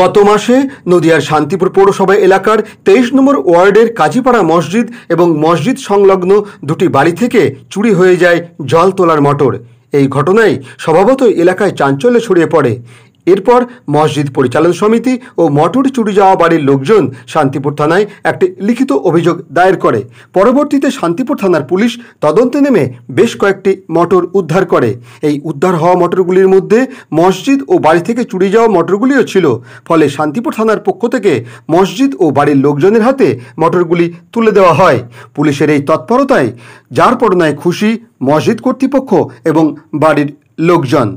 গত মাসে নদিয়ার শান্তিপুর পৌরসভা এলাকার তেইশ নম্বর ওয়ার্ডের কাজীপাড়া মসজিদ এবং মসজিদ সংলগ্ন দুটি বাড়ি থেকে চুরি হয়ে যায় জল তোলার মোটর। এই ঘটনায় স্বভাবত এলাকায় চাঞ্চল্য ছড়িয়ে পড়ে। এরপর মসজিদ পরিচালন সমিতি ও মটর চুরি যাওয়া বাড়ির লোকজন শান্তিপুর থানায় একটি লিখিত অভিযোগ দায়ের করে। পরবর্তীতে শান্তিপুর থানার পুলিশ তদন্তে নেমে বেশ কয়েকটি মটর উদ্ধার করে। এই উদ্ধার হওয়া মটরগুলির মধ্যে মসজিদ ও বাড়ি থেকে চুরি যাওয়া মটরগুলিও ছিল। ফলে শান্তিপুর থানার পক্ষ থেকে মসজিদ ও বাড়ির লোকজনের হাতে মটরগুলি তুলে দেওয়া হয়। পুলিশের এই তৎপরতায় যার পরনায় খুশি মসজিদ কর্তৃপক্ষ এবং বাড়ির লোকজন।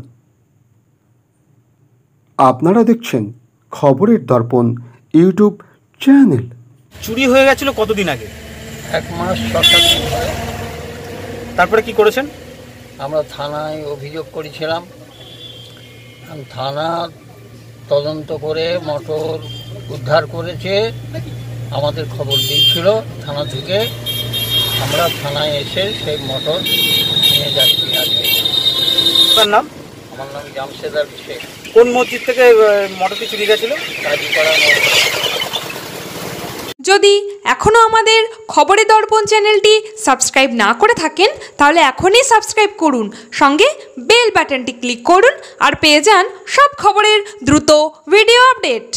আপনারা দেখছেন খবরের দর্পণ ইউটিউব চ্যানেল। চুরি হয়ে গেছিল কতদিন আগে? এক মাস সরকার তারপরে কি করেছেন? আমরা থানায় অভিযোগ করেছিলাম। থানা তদন্ত করে মোটর উদ্ধার করেছে। আমাদের খবর দিয়েছিল থানা থেকে। আমরা থানায় এসে সেই মোটর নিয়ে যাচ্ছি আজকে। নাম? আমার নাম জামশেদার শেখ। কোন মসজিদ থেকে মোটরটি চুরি গেছিল? কাজীপাড়া যদি এখনও আমাদের খবরের দর্পণ চ্যানেলটি সাবস্ক্রাইব না করে থাকেন তাহলে এখনই সাবস্ক্রাইব করুন সঙ্গে বেল বাটনটি ক্লিক করুন আর পেয়ে যান সব খবরের দ্রুত ভিডিও আপডেট।